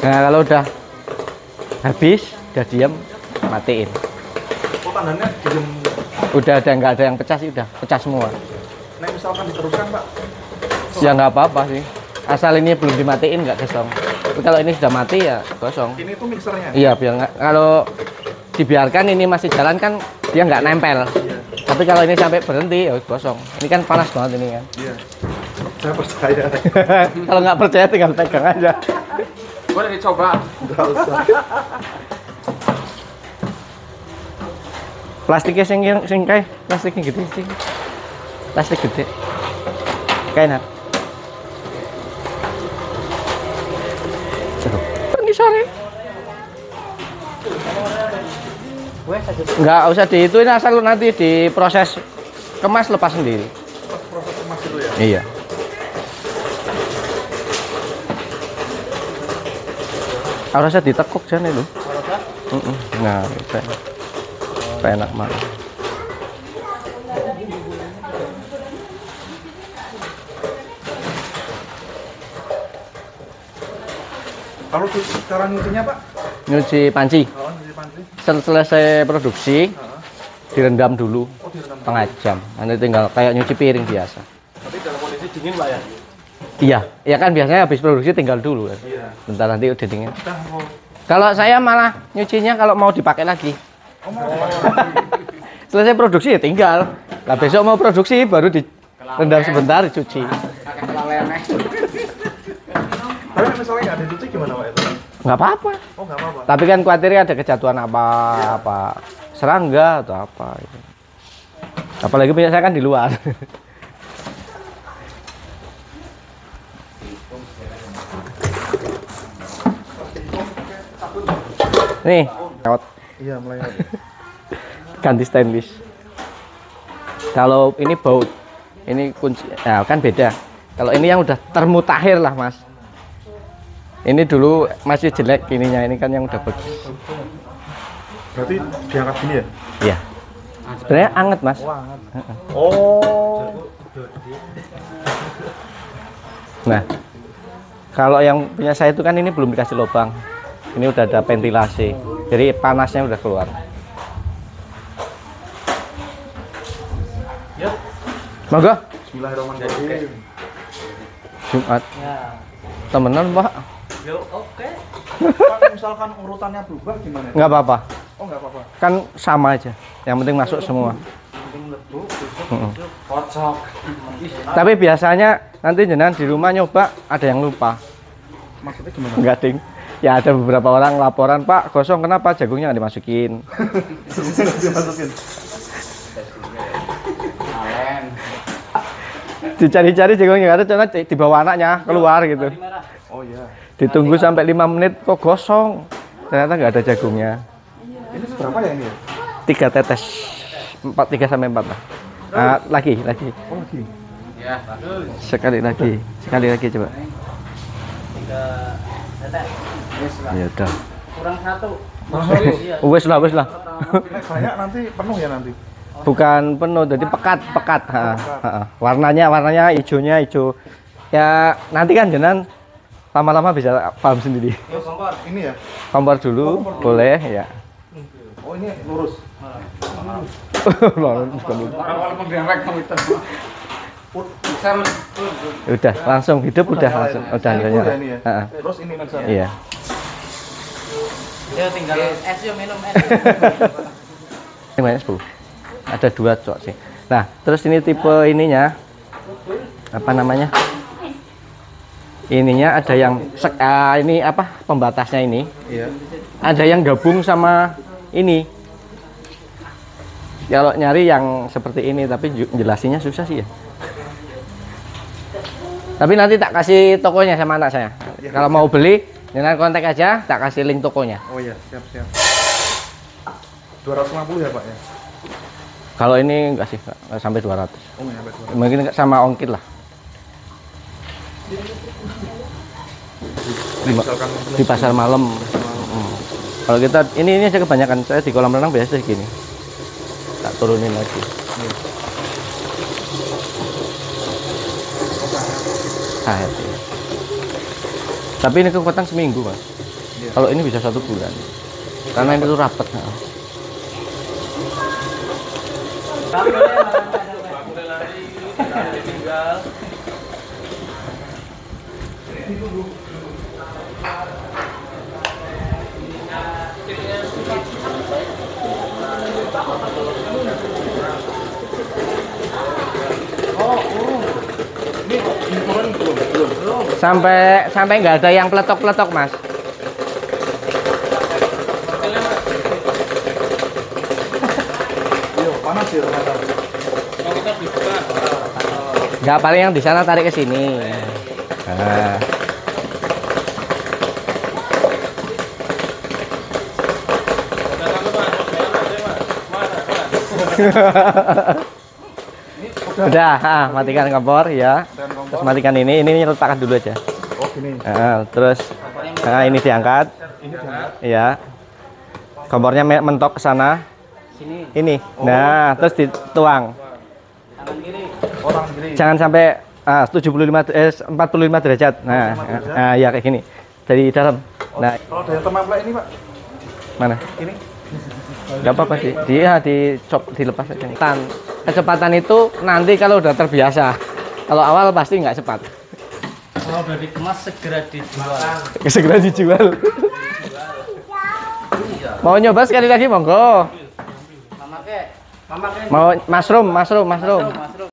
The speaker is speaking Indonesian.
Nah, kalau udah habis, udah diam, matiin. Oh tandanya. Udah ada nggak ada yang pecah sih, udah pecah semua. Nah misalkan diteruskan pak. Ya nggak apa-apa sih. Asal ini belum dimatiin nggak gosong. Tapi kalau ini sudah mati ya gosong. Ini tuh mixernya. Iya, biar nggak kalau dibiarkan ini masih jalan kan dia nggak nempel. Iya. Tapi kalau ini sampai berhenti ya gosong. Ini kan panas banget ini kan. Iya. Saya percaya. kalau nggak percaya tinggal pegang aja. Boleh dicoba. Enggak usah. Plastiknya sing sing kae, plastiknya gede sing. Plastik gede. Kayak. Ini sore. Nggak usah di itu ini asal nanti diproses kemas lepas sendiri. Proses kemas itu ya. Iya. Harusnya ditekuk jan itu. Mm-mm. Nah, itu. Enak banget. Kalau cara nyucinya pak? Nyuci panci. Oh nyuci panci. Sel- Selesai produksi, Heeh. direndam dulu Oh direndam. setengah jam. Nanti tinggal kayak nyuci piring biasa. Tapi dalam kondisi dingin pak ya. Iya, ya kan biasanya habis produksi tinggal dulu kan. Iya. Bentar nanti udah dingin. Kalau saya malah nyucinya kalau mau dipakai lagi. Oh mau. Selesai produksi ya tinggal. Nah besok mau produksi baru direndam sebentar dicuci. Eh. Tapi misalnya nggak dicuci gimana pak itu? Nggak apa-apa. Oh nggak apa-apa. Tapi kan khawatirnya ada kejatuhan apa, apa serangga atau apa. Gitu. Apalagi punya saya kan di luar. Nih, lewat Iya mulai. ganti stainless. Kalau ini baut, ini kunci, ya kan beda. Kalau ini yang udah termutakhir lah mas. Ini dulu masih jelek ininya, ini kan yang udah bagus. Berarti diangkat gini ya? Iya. Sebenarnya anget mas. Wah. Oh. Nah, kalau yang punya saya itu kan ini belum dikasih lubang. Ini udah ada ventilasi, jadi panasnya udah keluar. Ya. Monggo, Bismillahirrahmanirrahim. Jumat. Temenan pak? Yo oke. Pak misalkan urutannya berubah gimana? Nggak apa-apa, Oh nggak apa-apa. kan sama aja. Yang penting masuk semua. Tapi biasanya nanti jenengan di rumah nyoba ada yang lupa. Maksudnya gimana? Enggak ding. Ya ada beberapa orang laporan, Pak, gosong kenapa jagungnya nggak dimasukin? Dimasukin. Dicari-cari jagungnya nggak ada, cuma di bawah anaknya keluar gitu. Oh iya. Ditunggu sampai lima menit kok gosong. Ternyata nggak ada jagungnya. Ini seberapa ya ini ya? Tiga tetes, empat tiga sampai empat lah. Ah, lagi, lagi, Oh lagi. Ya, bagus. sekali lagi, sekali lagi coba. Tiga lah. Ya udah. Kurang satu. Iya. Wes lah, wes lah. Nek banyak nanti penuh ya nanti. Bukan penuh, jadi pekat, pekat. Ha, ha, ha. Warnanya, warnanya hijaunya hijau. Ya nanti kan jenengan lama-lama bisa paham sendiri. Kompor. Ini ya? Kompor dulu, boleh ya. Oh ini lurus. Loh, bukan dulu. Bisa udah langsung hidup udah nyala langsung ini. udah nyala. ya ya? Ha. Terus ini mixer. Iya. Ya tinggal es yuk minum es. Ini banyak 10. Ada dua cok sih. Nah, terus ini tipe ininya apa namanya? Ininya ada yang sek, ah, ini apa pembatasnya ini? Iya. Ada yang gabung sama ini. Kalau nyari yang seperti ini, tapi jelasinnya susah sih ya. Tapi nanti tak kasih tokonya sama anak saya. Ya, Kalau mau beli, jangan kontak aja, tak kasih link tokonya. Oh iya, siap siap. 250 ya Pak ya? Kalau ini enggak sih, enggak, enggak sampai 200. Oh nggak nyampe 200. Mungkin sama ongkit lah. Di, di pasar malam. Hmm. Kalau kita ini ini aja kebanyakan saya di kolam renang biasa gini. Tak turunin lagi. Karet, ya. Tapi ini kekuatan seminggu mas. Kalau ini bisa satu bulan. Karena itu rapet. ha. Ini ini turun belum? Belum. Sampai sampai nggak ada yang peletok-peletok, Mas. Iya, panas ya ternyata. Nggak paling yang di sana tarik ke sini. Nah. Udah, ah, matikan kompor ya. Terus matikan ini, ini letakkan dulu aja. Oh, gini. Ah, terus ah, ini diangkat. Ini diangkat. Ya. Kompornya me- mentok ke sana. Sini, Ini. Nah, terus dituang. tangan kiri. Orang gini. Jangan sampai ah, 75 eh, 45 derajat. Nah, 45 derajat. ah, ya kayak gini. Dari dalam. Nah, Kalau dari tempat ini, Pak. mana? Ini. Gak apa-apa sih. Dia di cop dilepas aja. Kecepatan. Kecepatan itu nanti kalau udah terbiasa. Kalau awal pasti nggak cepat. Kalau udah dikemas segera dijual. Segera dijual. Mau nyoba sekali lagi monggo. Mama ke, mama ke. Mau mushroom, mushroom, mushroom. Mas